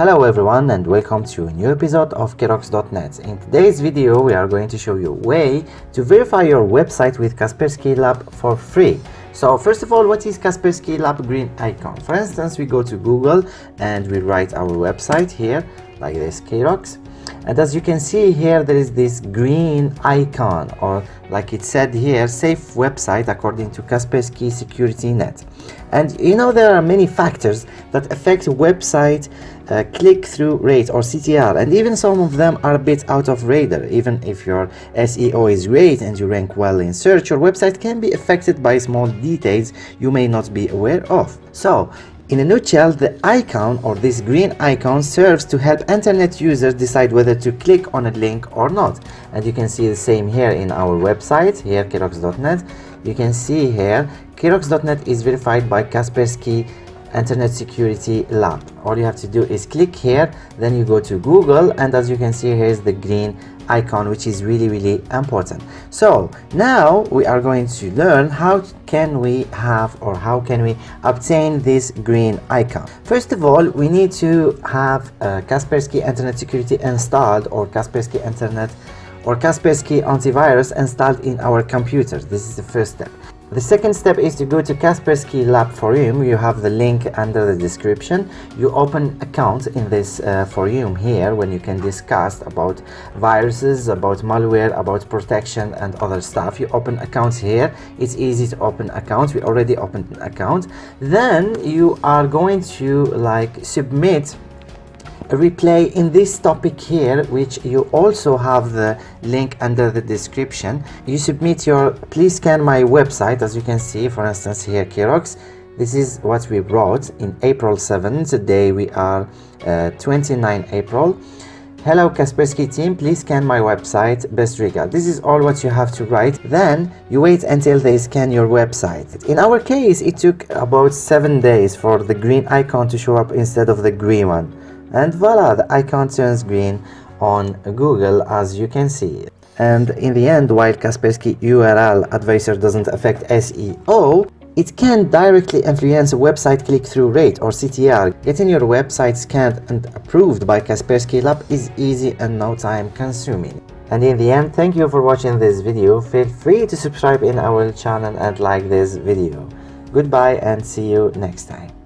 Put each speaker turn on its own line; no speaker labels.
Hello everyone and welcome to a new episode of Keyrox.net. In today's video we are going to show you a way to verify your website with Kaspersky Lab for free. So first of all, what is Kaspersky Lab green icon? For instance, we go to Google and we write our website here like this Keyrox and as you can see here there is this green icon or like it said here safe website according to Kaspersky Security Net. And you know there are many factors that affect website uh, click-through rate or CTR and even some of them are a bit out of radar. Even if your SEO is great and you rank well in search your website can be affected by small details you may not be aware of. So in a nutshell, the icon or this green icon serves to help internet users decide whether to click on a link or not. And you can see the same here in our website, here keyrox.net. You can see here, keyrox.net is verified by Kaspersky Internet Security Lab. All you have to do is click here, then you go to Google, and as you can see, here is the green icon which is really really important. So now we are going to learn how can we have or how can we obtain this green icon. First of all we need to have uh, Kaspersky Internet Security installed or Kaspersky Internet or Kaspersky antivirus installed in our computer. This is the first step the second step is to go to Kaspersky Lab Forum. You have the link under the description. You open account in this uh, forum here when you can discuss about viruses, about malware, about protection and other stuff. You open accounts here. It's easy to open accounts. We already opened an account. Then you are going to like submit replay in this topic here which you also have the link under the description you submit your please scan my website as you can see for instance here Keyrox this is what we wrote in April 7 today we are uh, 29 April Hello Kaspersky team, please scan my website, best regard. This is all what you have to write. Then you wait until they scan your website. In our case, it took about 7 days for the green icon to show up instead of the green one and voila the icon turns green on Google as you can see and in the end while Kaspersky URL advisor doesn't affect SEO it can directly influence website click-through rate or CTR. Getting your website scanned and approved by Kaspersky Lab is easy and no time consuming. And in the end, thank you for watching this video. Feel free to subscribe in our channel and like this video. Goodbye and see you next time.